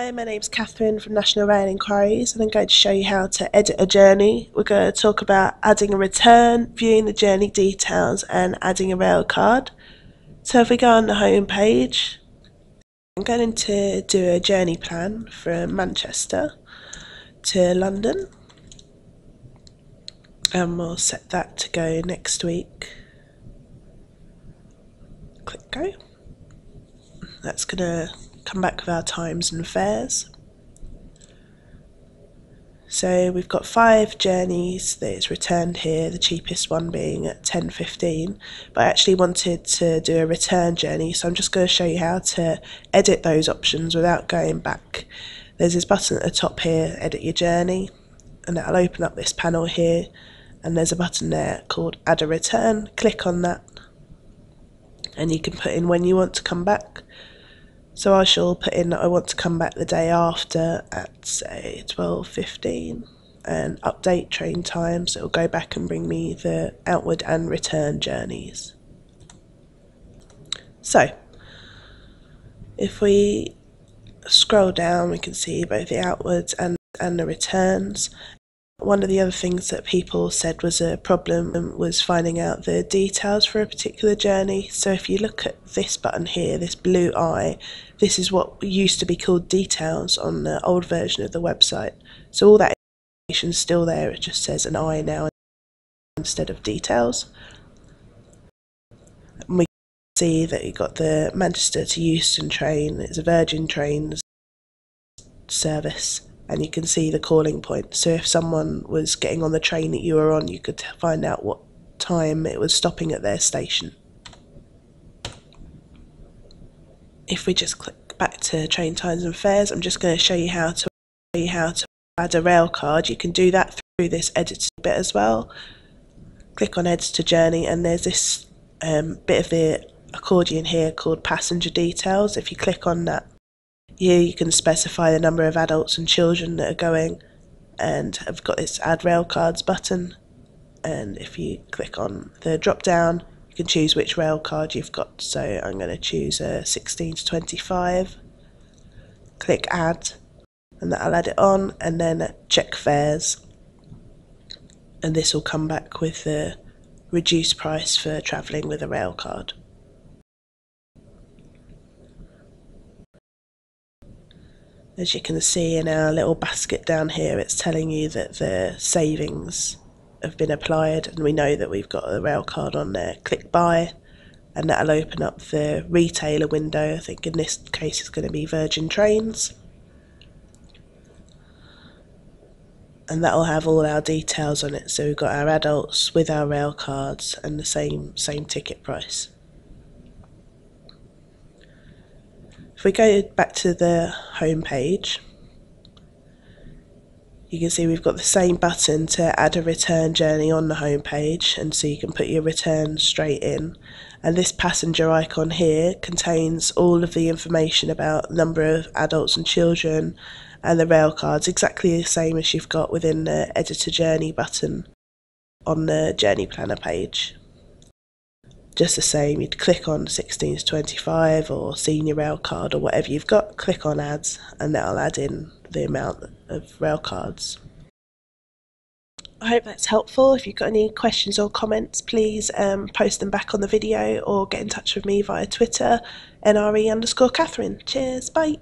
Hi, my name's Catherine from National Rail Enquiries and I'm going to show you how to edit a journey. We're going to talk about adding a return, viewing the journey details and adding a rail card. So if we go on the home page, I'm going to do a journey plan from Manchester to London and we'll set that to go next week. Click go. That's going to come back with our times and fares. So we've got five journeys that is returned here, the cheapest one being at 10.15. But I actually wanted to do a return journey, so I'm just going to show you how to edit those options without going back. There's this button at the top here, edit your journey, and that'll open up this panel here. And there's a button there called add a return. Click on that, and you can put in when you want to come back. So I shall put in that I want to come back the day after at say 12.15 and update train times. So It will go back and bring me the outward and return journeys. So if we scroll down we can see both the outwards and, and the returns one of the other things that people said was a problem was finding out the details for a particular journey. So if you look at this button here, this blue eye, this is what used to be called details on the old version of the website. So all that information is still there, it just says an eye now instead of details. And we can see that you got the Manchester to Euston train, it's a Virgin Trains service and you can see the calling point. So if someone was getting on the train that you were on, you could find out what time it was stopping at their station. If we just click back to train times and fares, I'm just going to show you how to show you how to add a rail card. You can do that through this editing bit as well. Click on editor journey and there's this um, bit of the accordion here called passenger details. If you click on that here you can specify the number of adults and children that are going and I've got this add rail cards button. And if you click on the drop down you can choose which rail card you've got. So I'm going to choose a 16 to 25 click add and that'll add it on and then check fares. And this will come back with the reduced price for travelling with a rail card. As you can see in our little basket down here, it's telling you that the savings have been applied and we know that we've got a rail card on there. Click buy and that'll open up the retailer window. I think in this case it's going to be Virgin Trains. And that'll have all our details on it. So we've got our adults with our rail cards and the same same ticket price. If we go back to the home page, you can see we've got the same button to add a return journey on the home page and so you can put your return straight in. And this passenger icon here contains all of the information about number of adults and children and the rail cards exactly the same as you've got within the editor journey button on the journey planner page just the same, you'd click on 16 to 25 or senior rail card or whatever you've got, click on ads, and that'll add in the amount of rail cards. I hope that's helpful. If you've got any questions or comments, please um, post them back on the video or get in touch with me via Twitter, nre underscore Catherine. Cheers, bye.